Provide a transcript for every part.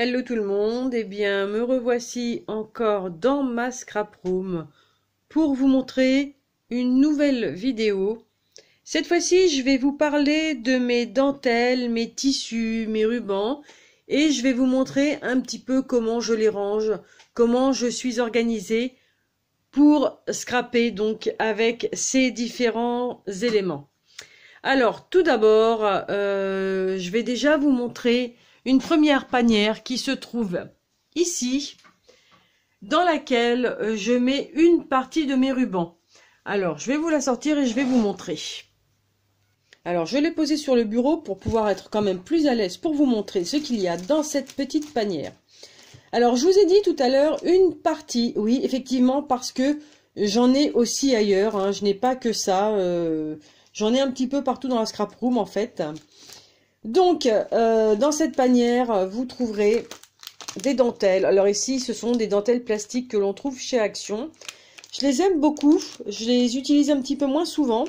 Hello tout le monde, eh bien me revoici encore dans ma scrap room pour vous montrer une nouvelle vidéo. Cette fois-ci je vais vous parler de mes dentelles, mes tissus, mes rubans et je vais vous montrer un petit peu comment je les range, comment je suis organisée pour scraper donc avec ces différents éléments. Alors tout d'abord, euh, je vais déjà vous montrer une première panière qui se trouve ici, dans laquelle euh, je mets une partie de mes rubans. Alors, je vais vous la sortir et je vais vous montrer. Alors, je l'ai posée sur le bureau pour pouvoir être quand même plus à l'aise pour vous montrer ce qu'il y a dans cette petite panière. Alors, je vous ai dit tout à l'heure une partie, oui, effectivement, parce que j'en ai aussi ailleurs, hein. je n'ai pas que ça, euh, j'en ai un petit peu partout dans la scrap room en fait. Donc, euh, dans cette panière, vous trouverez des dentelles. Alors ici, ce sont des dentelles plastiques que l'on trouve chez Action. Je les aime beaucoup. Je les utilise un petit peu moins souvent.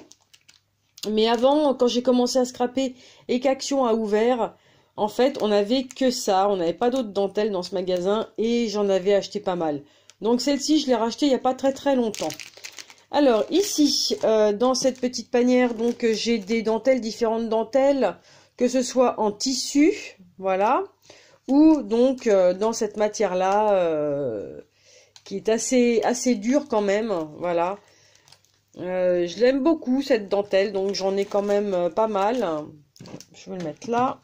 Mais avant, quand j'ai commencé à scraper et qu'Action a ouvert, en fait, on n'avait que ça. On n'avait pas d'autres dentelles dans ce magasin et j'en avais acheté pas mal. Donc celle-ci, je l'ai rachetée il n'y a pas très très longtemps. Alors ici, euh, dans cette petite panière, donc j'ai des dentelles, différentes dentelles que ce soit en tissu, voilà, ou donc euh, dans cette matière-là, euh, qui est assez, assez dure quand même, voilà. Euh, je l'aime beaucoup, cette dentelle, donc j'en ai quand même pas mal. Je vais le mettre là.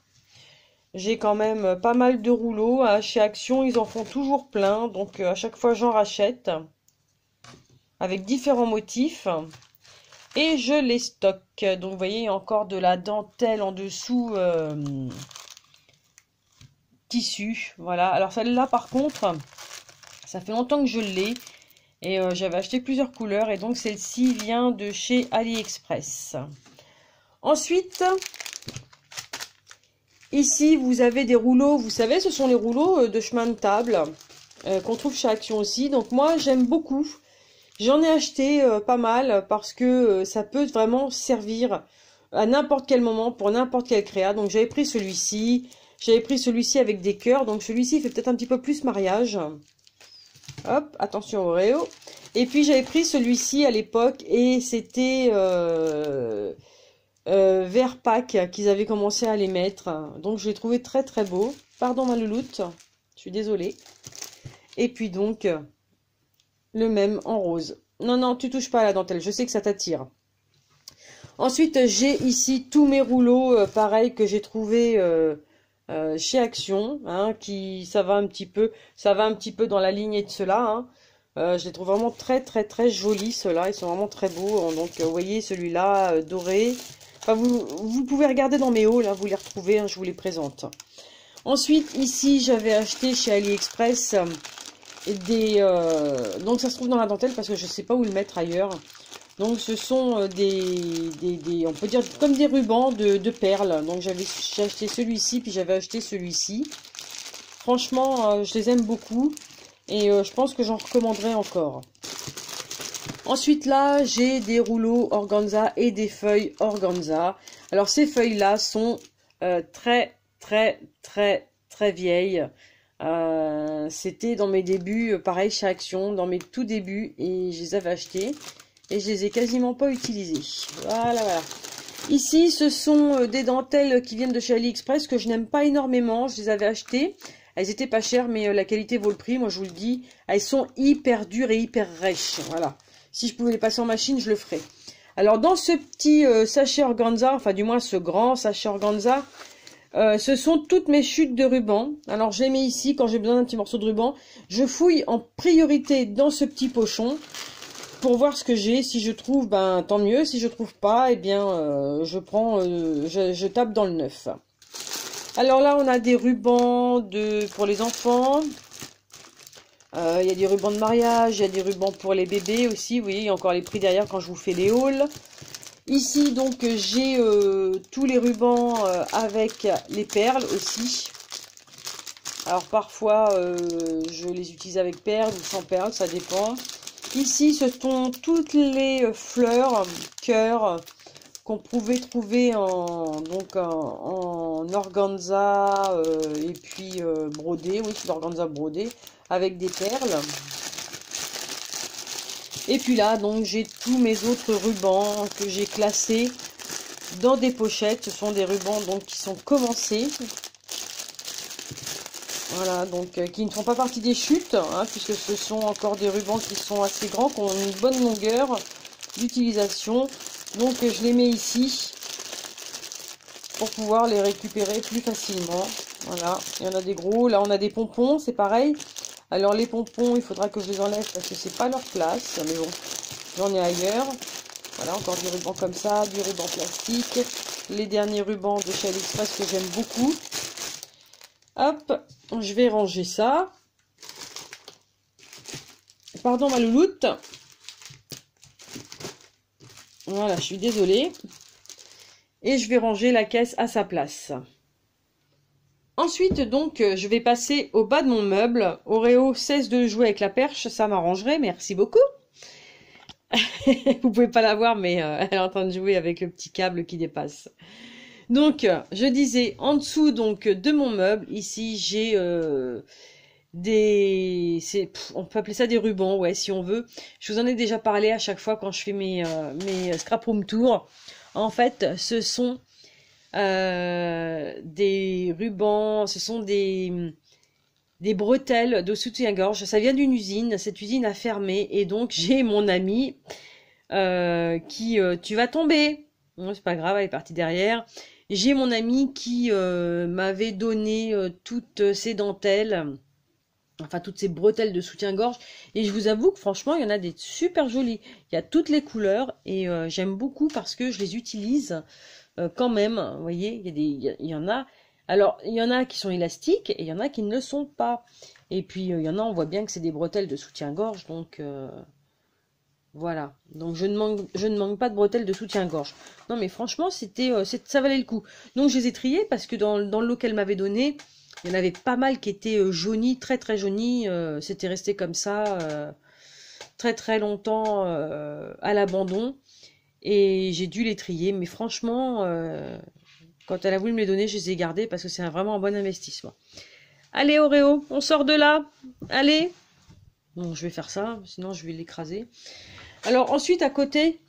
J'ai quand même pas mal de rouleaux. Hein. Chez Action, ils en font toujours plein, donc à chaque fois j'en rachète. Avec différents motifs et je les stocke. Donc vous voyez, il y a encore de la dentelle en dessous euh, tissu. Voilà, alors celle-là par contre, ça fait longtemps que je l'ai. Et euh, j'avais acheté plusieurs couleurs et donc celle-ci vient de chez AliExpress. Ensuite, ici vous avez des rouleaux, vous savez ce sont les rouleaux euh, de chemin de table qu'on trouve chez Action aussi. Donc moi j'aime beaucoup J'en ai acheté euh, pas mal parce que euh, ça peut vraiment servir à n'importe quel moment pour n'importe quel créa. Donc j'avais pris celui-ci, j'avais pris celui-ci avec des cœurs. Donc celui-ci fait peut-être un petit peu plus mariage. Hop, attention au réo. Et puis j'avais pris celui-ci à l'époque et c'était euh, euh, vert Pâques qu'ils avaient commencé à les mettre. Donc je l'ai trouvé très très beau. Pardon ma louloute, je suis désolée. Et puis donc, le même en rose. Non, non, tu touches pas à la dentelle, je sais que ça t'attire. Ensuite, j'ai ici tous mes rouleaux, euh, pareil, que j'ai trouvé euh, euh, chez Action, hein, qui, ça va un petit peu, ça va un petit peu dans la lignée de cela. Hein. je les trouve vraiment très, très, très jolis, ceux-là. Ils sont vraiment très beaux. Donc, vous voyez, celui-là, doré. Enfin, vous, pouvez regarder dans mes hauts, vous les retrouvez, hein, je vous les présente. Ensuite, ici, j'avais acheté chez AliExpress Euh, donc ça se trouve dans la dentelle parce que je sais pas où le mettre ailleurs. Donc ce sont euh, des, on peut dire comme des rubans de, perles. Donc j'avais acheté celui-ci, puis j'avais acheté celui-ci. Franchement, euh, je les aime beaucoup. Et je pense que j'en recommanderai encore. Ensuite là, j'ai des rouleaux organza et des feuilles organza. Alors ces feuilles-là sont très, très, très, très vieilles. Euh, c'était dans mes débuts, euh, pareil chez Action, dans mes tout débuts, et je les avais achetés. Et je les ai quasiment pas utilisés. Voilà, voilà. Ici, ce sont euh, des dentelles qui viennent de chez AliExpress que je n'aime pas énormément. Je les avais achetées. Elles étaient pas chères, mais la qualité vaut le prix, moi je vous le dis. Elles sont hyper dures et hyper rêches. Voilà. Si je pouvais les passer en machine, je le ferais. Alors, dans ce petit sachet organza, enfin du moins ce grand sachet organza, euh, ce sont toutes mes chutes de ruban. Alors je les mets ici quand j'ai besoin d'un petit morceau de ruban. Je fouille en priorité dans ce petit pochon pour voir ce que j'ai. Si je trouve, ben tant mieux. Si je trouve pas, eh bien euh, je prends, euh, je, tape dans le neuf. Alors là, on a des rubans pour les enfants. Il y a des rubans de mariage, il y a des rubans pour les bébés aussi. Vous voyez, il y a encore les prix derrière quand je vous fais les hauls. Ici, donc, j'ai euh, tous les rubans euh, avec les perles aussi. Alors, parfois, euh, je les utilise avec perles ou sans perles, ça dépend. Ici, ce sont toutes les fleurs, cœurs, qu'on pouvait trouver en donc en, organza euh, et puis euh, brodé, oui c'est l'organza brodé avec des perles. Et puis là donc j'ai tous mes autres rubans que j'ai classés dans des pochettes. Ce sont des rubans donc qui sont commencés. Voilà, donc euh, qui ne font pas partie des chutes, hein, puisque ce sont encore des rubans qui sont assez grands, qui ont une bonne longueur d'utilisation. Donc je les mets ici pour pouvoir les récupérer plus facilement. Voilà, il y en a des gros. Là, on a des pompons, c'est pareil. Alors les pompons, il faudra que je les enlève parce que c'est pas leur place. Mais bon, j'en ai ailleurs. Voilà, encore du ruban comme ça, du ruban plastique. Les derniers rubans de chez AliExpress que j'aime beaucoup. Hop, je vais ranger ça. Pardon ma louloute. Voilà, je suis désolée. Et je vais ranger la caisse à sa place. Ensuite, donc, euh, je vais passer au bas de mon meuble. Oreo cesse de jouer avec la perche, ça m'arrangerait, merci beaucoup. Vous pouvez pas la voir, mais euh, elle est en train de jouer avec le petit câble qui dépasse. Donc, je disais, en dessous donc de mon meuble, ici, j'ai euh, des... on peut appeler ça des rubans, ouais, si on veut. Je vous en ai déjà parlé à chaque fois quand je fais mes, euh, mes scrap room tours. En fait, ce sont euh, des rubans, ce sont des, des bretelles de soutien-gorge. Ça vient d'une usine, cette usine a fermé et donc j'ai mon ami euh, qui... tu vas tomber C'est pas grave, elle est partie derrière. J'ai mon ami qui m'avait donné toutes ces dentelles enfin toutes ces bretelles de soutien-gorge. Et je vous avoue que franchement il y en a des super jolies. Il y a toutes les couleurs et euh, j'aime beaucoup parce que je les utilise euh, quand même vous voyez. Il y, en a. Alors il y en a qui sont élastiques et il y en a qui ne le sont pas. Et puis euh, il y en a on voit bien que c'est des bretelles de soutien-gorge donc voilà. Donc je ne manque je ne manque pas de bretelles de soutien-gorge. Non mais franchement c'était ça valait le coup. Donc je les ai triées parce que dans, dans le lot qu'elle m'avait donné il y en avait pas mal qui étaient euh, jaunis, très très jaunis. Euh, c'était resté comme ça euh, très très longtemps à l'abandon. Et j'ai dû les trier. Mais franchement, quand elle a voulu me les donner, je les ai gardés parce que c'est vraiment un bon investissement. Allez Oreo, on sort de là. Allez. Bon, je vais faire ça, sinon je vais l'écraser. Alors ensuite, à côté,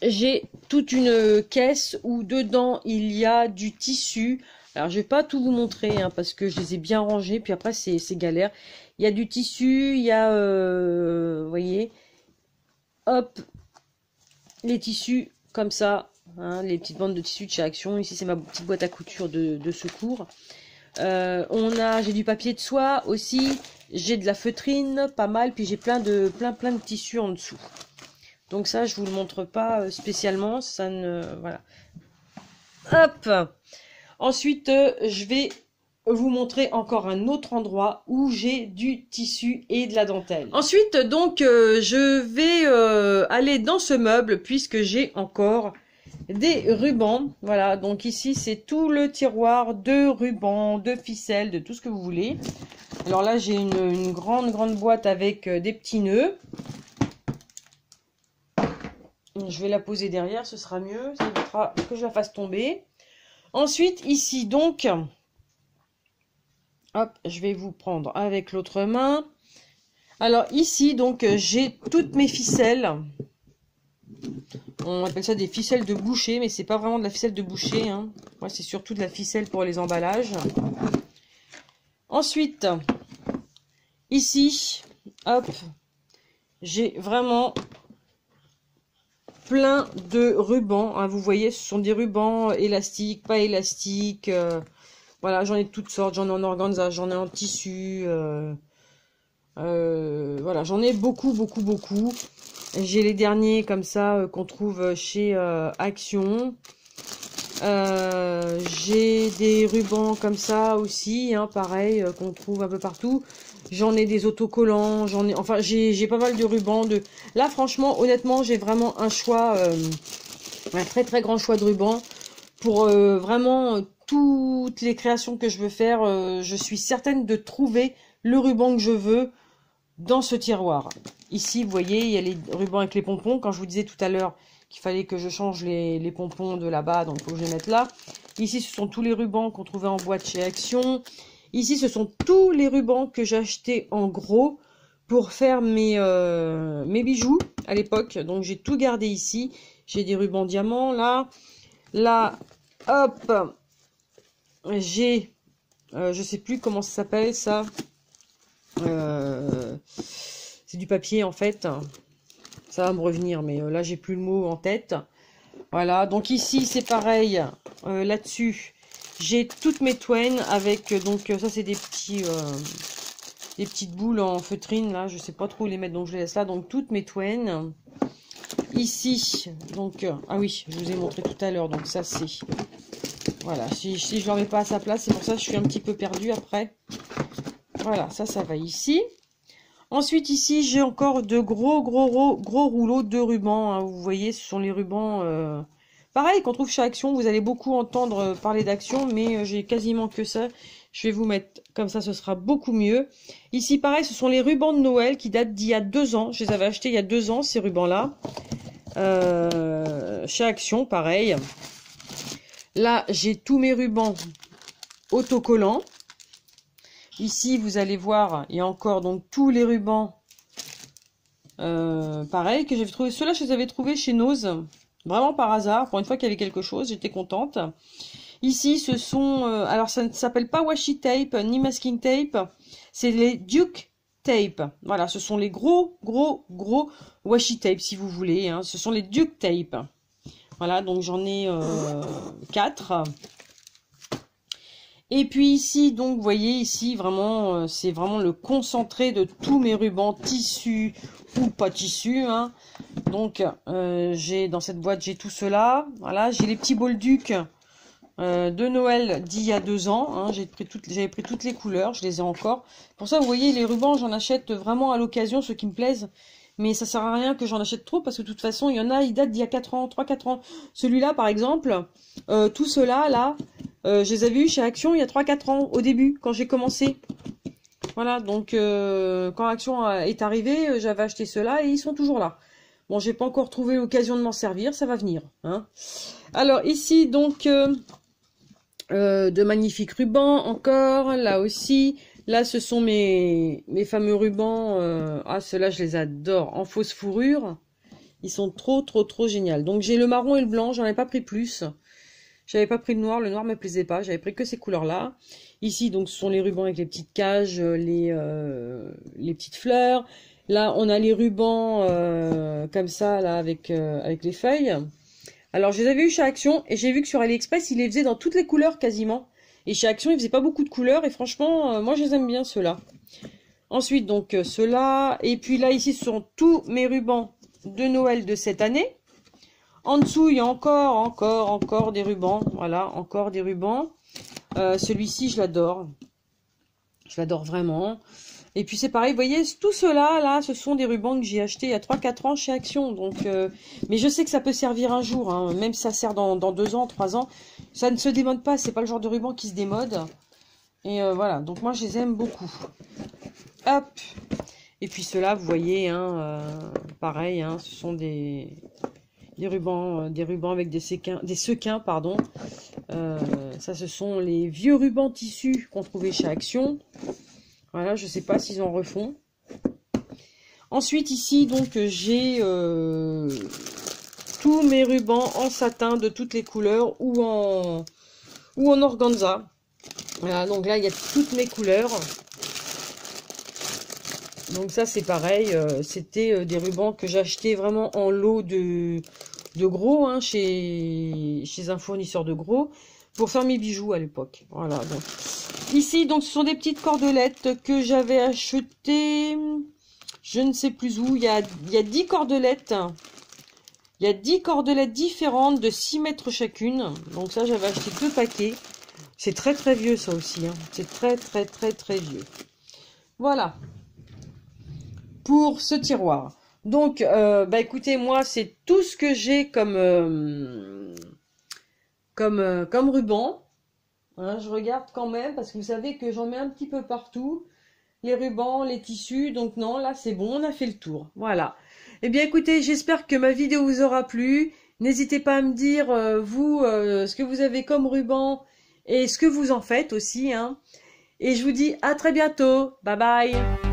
j'ai toute une caisse où dedans il y a du tissu alors, je vais pas tout vous montrer hein, parce que je les ai bien rangés. Puis après, c'est galère. Il y a du tissu, il y a, euh, vous voyez, hop, les tissus comme ça. Hein, les petites bandes de tissu de chez Action. Ici, c'est ma petite boîte à couture de, secours. Euh, on a, j'ai du papier de soie aussi. J'ai de la feutrine, pas mal. Puis j'ai plein de, plein, plein de tissus en dessous. Donc ça, je vous le montre pas euh, spécialement. Ça ne, voilà. Hop. Ensuite, euh, je vais vous montrer encore un autre endroit où j'ai du tissu et de la dentelle. Ensuite, donc, euh, je vais euh, aller dans ce meuble puisque j'ai encore des rubans. Voilà, donc ici, c'est tout le tiroir de rubans, de ficelles, de tout ce que vous voulez. Alors là, j'ai une, grande, grande boîte avec des petits nœuds. Je vais la poser derrière, ce sera mieux. Ça évitera que je la fasse tomber. Ensuite, ici, donc, hop, je vais vous prendre avec l'autre main. Alors, ici, donc, j'ai toutes mes ficelles. On appelle ça des ficelles de boucher, mais c'est pas vraiment de la ficelle de boucher. Hein. Moi, c'est surtout de la ficelle pour les emballages. Ensuite, ici, hop, j'ai vraiment plein de rubans. Hein. vous voyez, ce sont des rubans élastiques, pas élastiques. Euh, voilà, j'en ai de toutes sortes. J'en ai en organza, j'en ai en tissu. Euh, euh, voilà, j'en ai beaucoup, beaucoup, beaucoup. J'ai les derniers comme ça qu'on trouve chez Action. J'ai des rubans comme ça aussi, hein, pareil, qu'on trouve un peu partout. J'en ai des autocollants, j'en ai, enfin, j'ai pas mal de rubans. De... Là, franchement, honnêtement, j'ai vraiment un choix, euh, un très très grand choix de rubans pour euh, vraiment euh, toutes les créations que je veux faire. je suis certaine de trouver le ruban que je veux dans ce tiroir. Ici, vous voyez, il y a les rubans avec les pompons. Quand je vous disais tout à l'heure, qu'il fallait que je change les, les pompons de là-bas, donc faut que je les mette là. Ici, ce sont tous les rubans qu'on trouvait en boîte chez Action. Ici, ce sont tous les rubans que j'ai achetés en gros pour faire mes, euh, mes bijoux à l'époque. Donc, j'ai tout gardé ici. J'ai des rubans diamants là. Là, hop, j'ai, euh, je sais plus comment ça s'appelle ça. Euh, c'est du papier en fait. Ça va me revenir, mais euh, là, j'ai plus le mot en tête. Voilà, donc ici, c'est pareil. Là-dessus, j'ai toutes mes twain avec, euh, donc ça, c'est des petits... des petites boules en feutrine, là. Je sais pas trop où les mettre, donc je les laisse là. Donc, toutes mes twain. Ici, donc... ah oui, je vous ai montré tout à l'heure. Donc, ça, c'est... Voilà, si, je ne mets pas à sa place, c'est pour ça que je suis un petit peu perdue après. Voilà, ça, ça va ici. Ensuite, ici, j'ai encore de gros, gros, gros, gros rouleaux de rubans. Hein. Vous voyez, ce sont les rubans... Euh... Pareil, qu'on trouve chez Action. Vous allez beaucoup entendre euh, parler d'Action, mais euh, j'ai quasiment que ça. Je vais vous mettre comme ça, ce sera beaucoup mieux. Ici, pareil, ce sont les rubans de Noël qui datent d'il y a deux ans. Je les avais achetés il y a deux ans, ces rubans-là. Euh, chez Action, pareil. Là, j'ai tous mes rubans autocollants. Ici, vous allez voir, il y a encore donc tous les rubans. Pareil, que j'ai trouvé. Ceux-là, je les avais trouvés chez Nose. Vraiment par hasard. Pour une fois qu'il y avait quelque chose, j'étais contente. Ici, ce sont... Euh, alors, ça ne s'appelle pas washi tape, ni masking tape. C'est les Duke tape. Voilà, ce sont les gros, gros, gros washi tape, si vous voulez. Hein. Ce sont les Duke tape. Voilà, donc j'en ai euh, 4. Et puis ici, donc, vous voyez, ici, vraiment, euh, c'est vraiment le concentré de tous mes rubans tissus ou pas tissus. Hein. Donc, euh, j'ai dans cette boîte, j'ai tout cela. Voilà, j'ai les petits bolducs euh, de Noël d'il y a deux ans. Hein. J'ai pris toutes, j'avais pris toutes les couleurs, je les ai encore. Pour ça, vous voyez, les rubans, j'en achète vraiment à l'occasion, ceux qui me plaisent. Mais ça sert à rien que j'en achète trop parce que de toute façon, il y en a, ils datent d'il y a 4 ans, 3-4 ans. Celui-là, par exemple, euh, tout cela, là, euh, je les avais eu chez Action il y a 3-4 ans, au début, quand j'ai commencé. Voilà, donc euh, quand Action est arrivée, j'avais acheté ceux-là et ils sont toujours là. Bon, j'ai pas encore trouvé l'occasion de m'en servir, ça va venir. Hein. Alors ici, donc, de magnifiques rubans encore, là aussi. Là, ce sont mes, fameux rubans. ah, ceux-là, je les adore. En fausse fourrure. Ils sont trop, trop, trop géniaux. Donc, j'ai le marron et le blanc. J'en ai pas pris plus. J'avais pas pris le noir, le noir me plaisait pas, j'avais pris que ces couleurs-là. Ici, donc, ce sont les rubans avec les petites cages, euh, les, euh, les petites fleurs. Là, on a les rubans euh, comme ça, là, avec, avec les feuilles. Alors, je les avais eu chez Action, et j'ai vu que sur AliExpress, ils les faisaient dans toutes les couleurs, quasiment. Et chez Action, ils faisaient pas beaucoup de couleurs, et franchement, moi, je les aime bien, ceux-là. Ensuite, donc, ceux-là. Et puis là, ici, ce sont tous mes rubans de Noël de cette année. En dessous, il y a encore, encore, encore des rubans. Voilà, encore des rubans. Euh, celui-ci, je l'adore. Je l'adore vraiment. Et puis c'est pareil, vous voyez, tout cela, là, ce sont des rubans que j'ai achetés il y a 3-4 ans chez Action. Donc, euh, mais je sais que ça peut servir un jour, hein. même si ça sert dans, dans 2 ans, 3 ans. Ça ne se démode pas, c'est pas le genre de ruban qui se démode. Et euh, voilà, donc moi je les aime beaucoup. Hop Et puis ceux-là, vous voyez, hein, pareil, hein, ce sont des, des rubans, euh, des rubans avec des, séquins, des sequins, pardon. Euh, ça, ce sont les vieux rubans tissus qu'on trouvait chez Action. Voilà, je sais pas s'ils en refont. Ensuite, ici, donc, j'ai euh, tous mes rubans en satin de toutes les couleurs ou en, ou en organza. Voilà, donc là, il y a toutes mes couleurs. Donc ça, c'est pareil. C'était des rubans que j'achetais vraiment en lot de, de gros hein, chez, chez un fournisseur de gros pour faire mes bijoux à l'époque. Voilà, donc. Ici, donc, ce sont des petites cordelettes que j'avais achetées, je ne sais plus où. Il y a, il y a 10 cordelettes. Il y a 10 cordelettes différentes de 6 mètres chacune. Donc ça, j'avais acheté deux paquets. C'est très très vieux ça aussi. Hein. C'est très très très très vieux. Voilà. Pour ce tiroir. Donc, euh, bah écoutez, moi, c'est tout ce que j'ai comme, euh, comme, euh, comme ruban. Je regarde quand même, parce que vous savez que j'en mets un petit peu partout. Les rubans, les tissus. Donc non, là, c'est bon, on a fait le tour. Voilà. Eh bien écoutez, j'espère que ma vidéo vous aura plu. N'hésitez pas à me dire, vous, ce que vous avez comme ruban et ce que vous en faites aussi. Hein. Et je vous dis à très bientôt. Bye bye